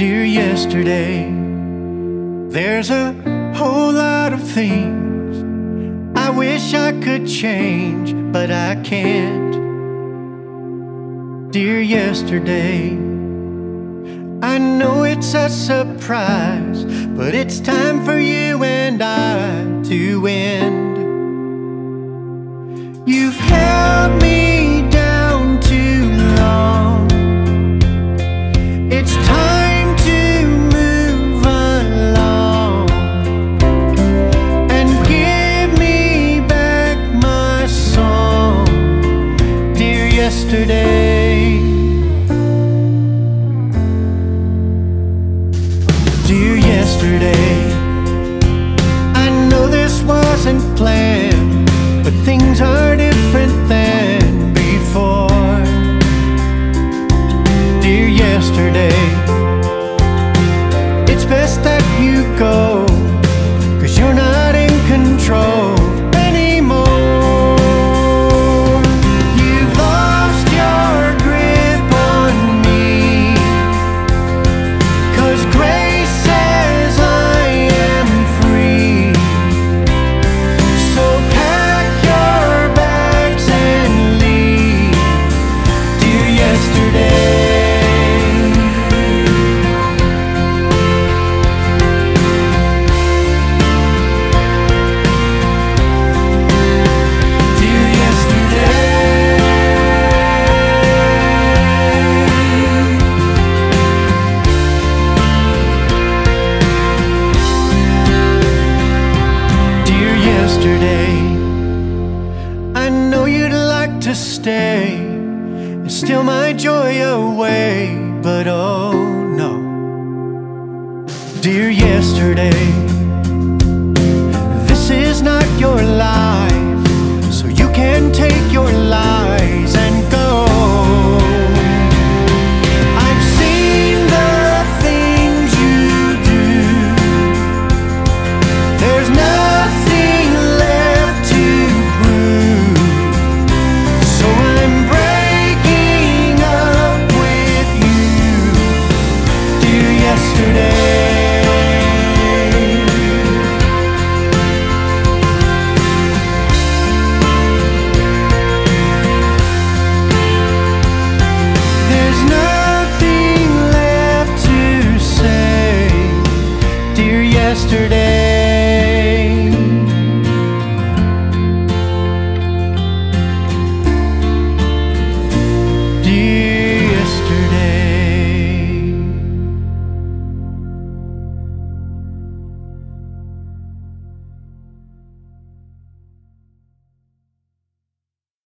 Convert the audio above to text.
Dear yesterday, there's a whole lot of things I wish I could change, but I can't. Dear yesterday, I know it's a surprise, but it's time for you and I to end. You've held me to stay and steal my joy away, but oh no. Dear yesterday,